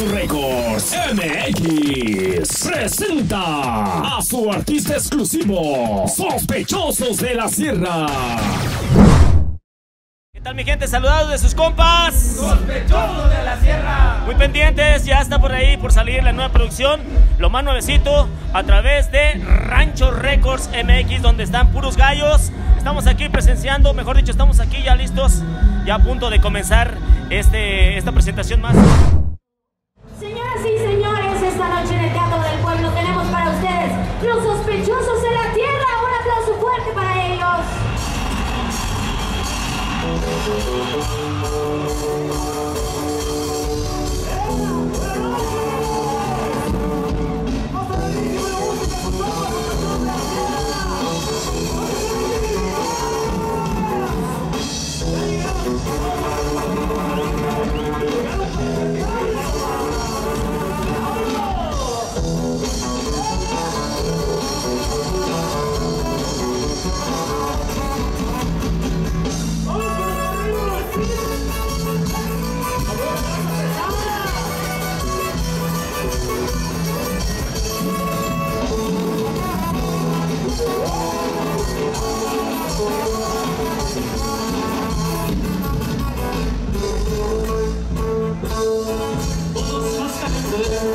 Records MX presenta a su artista exclusivo, Sospechosos de la Sierra. ¿Qué tal mi gente? Saludados de sus compas. Sospechosos de la Sierra. Muy pendientes, ya está por ahí por salir la nueva producción, lo más nuevecito, a través de Rancho Records MX, donde están puros gallos. Estamos aquí presenciando, mejor dicho, estamos aquí ya listos, ya a punto de comenzar este, esta presentación más. Aquí en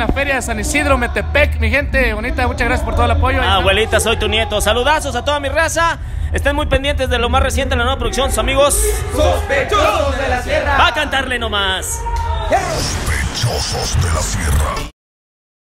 la feria de San Isidro, Metepec, mi gente bonita, muchas gracias por todo el apoyo. Ah, abuelita, soy tu nieto. Saludazos a toda mi raza. Estén muy pendientes de lo más reciente de la nueva producción, sus amigos. Sospechosos de la Sierra. Va a cantarle nomás. Sospechosos de la Sierra.